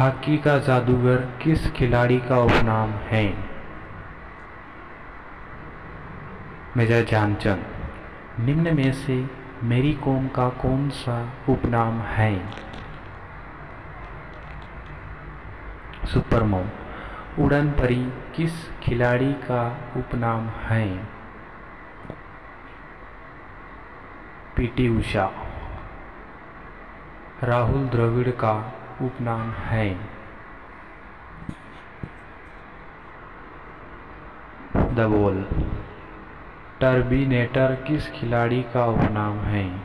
Hockey का जादूगर किस खिलाड़ी का उपनाम है? मेजर ध्यानचंद, निम्न में से मेरी कोम का कौन सा उपनाम है? सुपरमोम, उड़न परी किस खिलाड़ी का उपनाम है? पीटी उषा, राहुल द्रविड़ का उपनाम है। The ball. टर्बिनेटर किस खिलाड़ी का उपनाम है?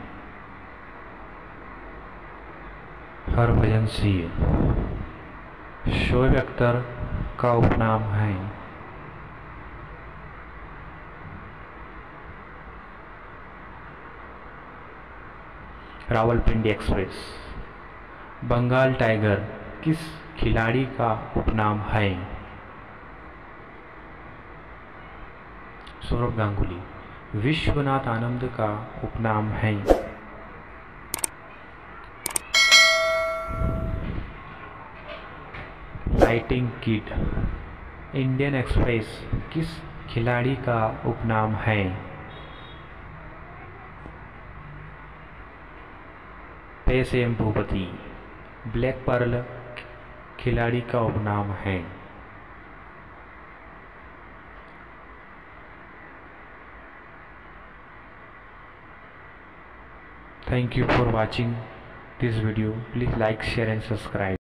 हरभजन सिंह। शोएब अख्तर का उपनाम है। रावलपिंडी एक्सप्रेस। बंगाल टाइगर, किस खिलाड़ी का उपनाम है? सौरभ गांगुली, विश्वनाथ आनंद का उपनाम है। लाइटिंग किड इंडियन एक्सप्रेस किस खिलाड़ी का उपनाम है? पेसेम भूपति ब्लैक पर्ल खिलाड़ी का उपनाम है thank you for watching this video please like share and subscribe